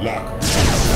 Lock.